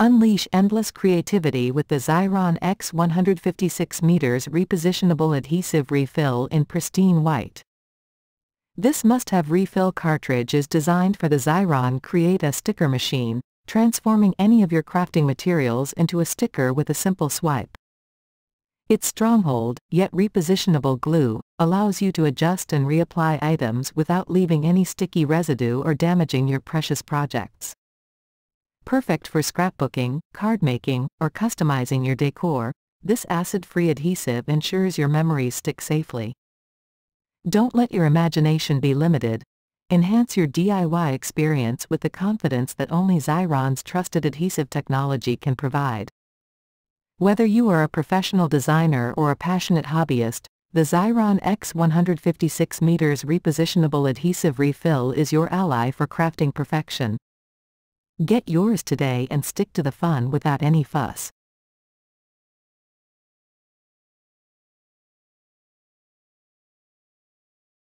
Unleash endless creativity with the Xyron X 156 meters repositionable adhesive refill in pristine white. This must-have refill cartridge is designed for the Xyron Create a Sticker machine, transforming any of your crafting materials into a sticker with a simple swipe. Its stronghold, yet repositionable glue, allows you to adjust and reapply items without leaving any sticky residue or damaging your precious projects. Perfect for scrapbooking, card making, or customizing your decor, this acid-free adhesive ensures your memories stick safely. Don't let your imagination be limited. Enhance your DIY experience with the confidence that only Xyron's trusted adhesive technology can provide. Whether you are a professional designer or a passionate hobbyist, the Xyron X156 meters repositionable adhesive refill is your ally for crafting perfection. Get yours today and stick to the fun without any fuss.